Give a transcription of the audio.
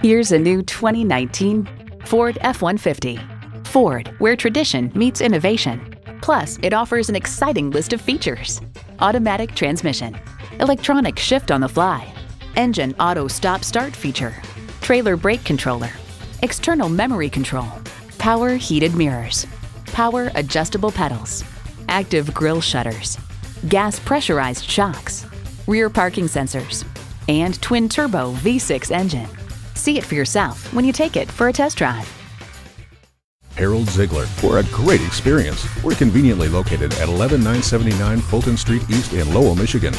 Here's a new 2019 Ford F-150. Ford, where tradition meets innovation. Plus, it offers an exciting list of features. Automatic transmission, electronic shift on the fly, engine auto stop start feature, trailer brake controller, external memory control, power heated mirrors, power adjustable pedals, active grille shutters, gas pressurized shocks, rear parking sensors, and twin turbo V6 engine. See it for yourself when you take it for a test drive. Harold Zeigler for a great experience. We're conveniently located at 11979 Fulton Street East in Lowell, Michigan.